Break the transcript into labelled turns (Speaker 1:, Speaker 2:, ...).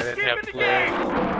Speaker 1: I didn't have flags.